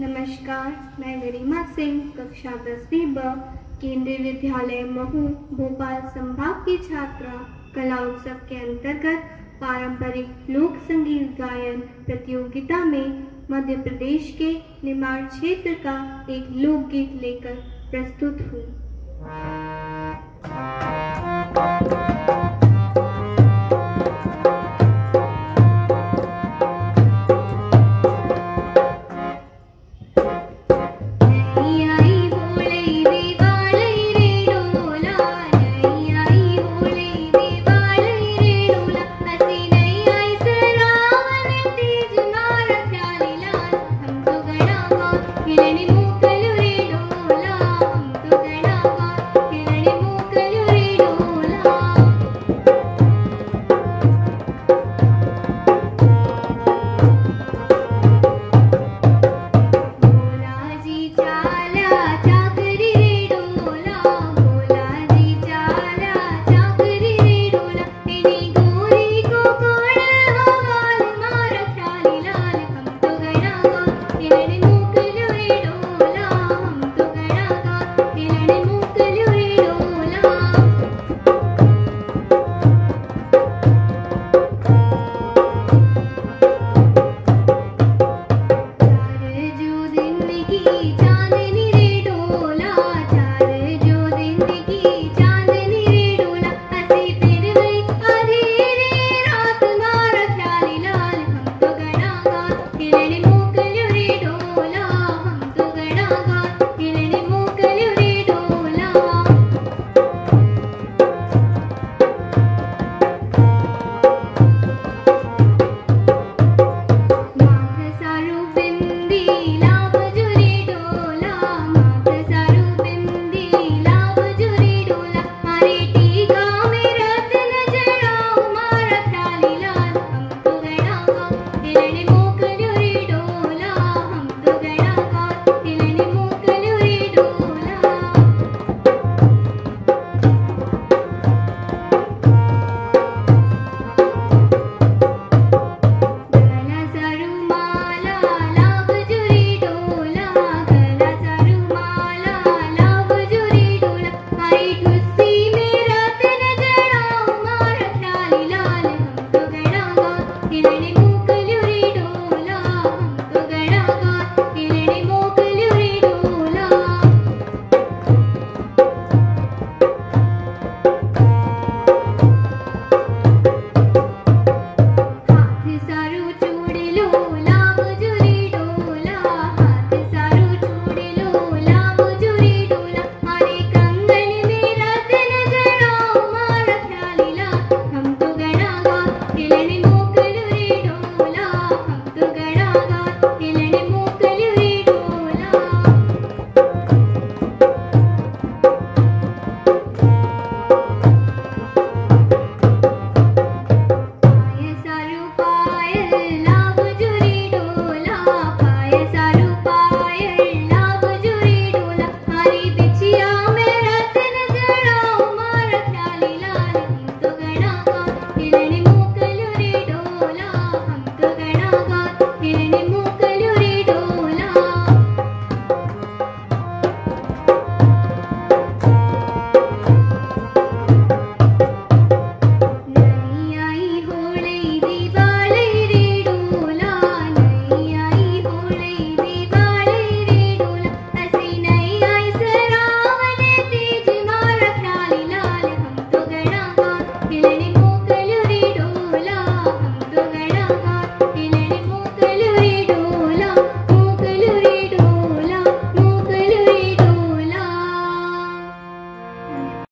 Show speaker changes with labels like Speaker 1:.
Speaker 1: नमस्कार, मैं गरिमा सिंह, कक्षा दसवीं ब केंद्रीय विद्यालय महू, भोपाल संभाग की छात्रा। कला उत्सव के अंतर्गत पारंपरिक लोक संगीत गायन प्रतियोगिता में मध्य प्रदेश के निमाड़ क्षेत्र का एक लोकगीत लेकर प्रस्तुत हुई
Speaker 2: 49 I do.